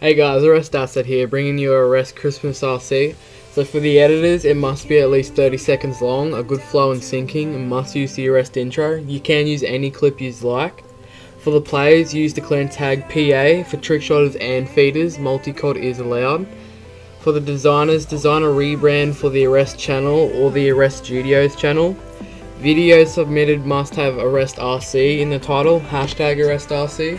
Hey guys, Arrest Asset here, bringing you Arrest Christmas RC. So for the editors, it must be at least 30 seconds long, a good flow and syncing, and must use the Arrest intro. You can use any clip you like. For the players, use the clan tag PA. For trickshotters and feeders, multi-cod is allowed. For the designers, design a rebrand for the Arrest channel or the Arrest Studios channel. Videos submitted must have Arrest RC in the title, hashtag Arrest RC.